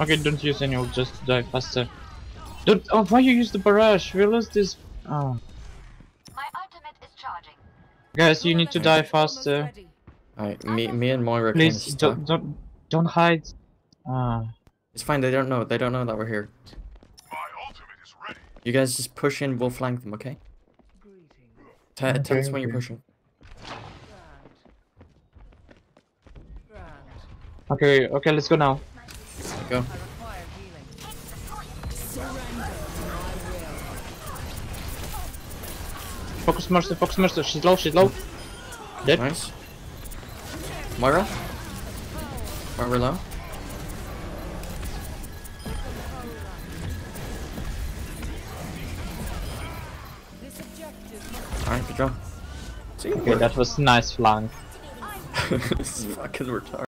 Okay, don't use any ult, just die faster. Don't. Oh, why you use the barrage? We lost this. Oh. My ultimate is charging. Guys, you need to die faster. Alright, me, me and Moira kind of Please, stuck. don't, don't, don't hide. Ah. It's fine. They don't know. They don't know that we're here. My ultimate is ready. You guys just push in. We'll flank them. Okay. T tell us when you're okay. pushing. Okay, okay, let's go now. Go. Focus Mercy, focus Mercy. She's low, she's low. Dead. Nice. Moira. Moira low. Alright, good job. Okay, that was nice flank. this is fucking retarded.